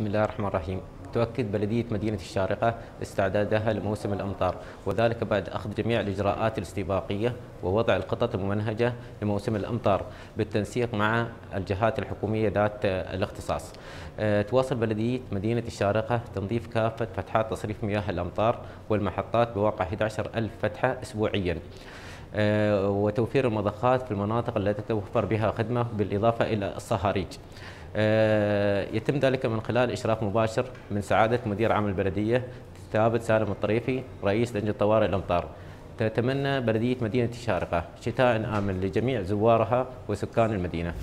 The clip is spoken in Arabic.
بسم الله الرحمن الرحيم. تؤكد بلدية مدينة الشارقة استعدادها لموسم الأمطار وذلك بعد أخذ جميع الإجراءات الاستباقية ووضع الخطط الممنهجة لموسم الأمطار بالتنسيق مع الجهات الحكومية ذات الاختصاص. أه، تواصل بلدية مدينة الشارقة تنظيف كافة فتحات تصريف مياه الأمطار والمحطات بواقع 11 ألف فتحة أسبوعياً. أه، وتوفير المضخات في المناطق التي توفر بها خدمة بالإضافة إلى الصهاريج. يتم ذلك من خلال إشراف مباشر من سعادة مدير عام البلدية ثابت سالم الطريفي رئيس لجنة طوارئ الأمطار. تتمنى بلدية مدينة الشارقة شتاء آمن لجميع زوارها وسكان المدينة.